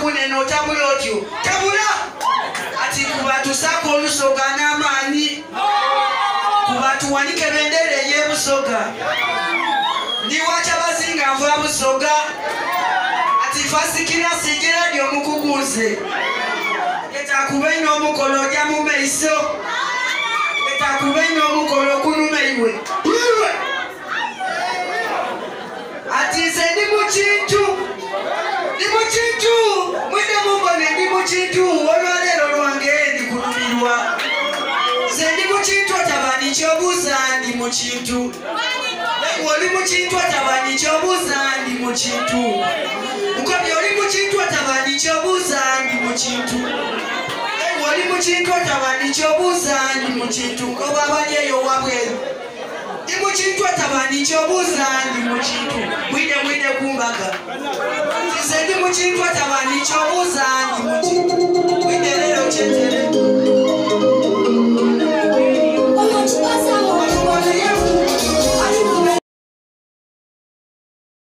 kuneno tabula otyo tabula ati kubatusako olusoga n'amaanyi kubatuwanike bendera ey'ebusoga ndiwaca bazinga nva busoga. Ati fasikira sigiradi omukuguze etakube n'omukolo ojja mu maiso kintu mwine mumbone ndi mu kintu olwaleero lwange ndi kulumirwa nze ndi mu kintu otabani kyobuuza ndi mu kintu oli mu kintu otabani kyobuuza ndi mu kintu nkobi oli mu kintu otabani kyobuuza ndi mu kintu oli mu kintu otabani kyobuuza ndi mu kintu nkoba abali eyo wabweru ndi mu kintu otabani kyobuuza ndi mu kintu mwine mwine kumbaga nze ndi mu kintu otabani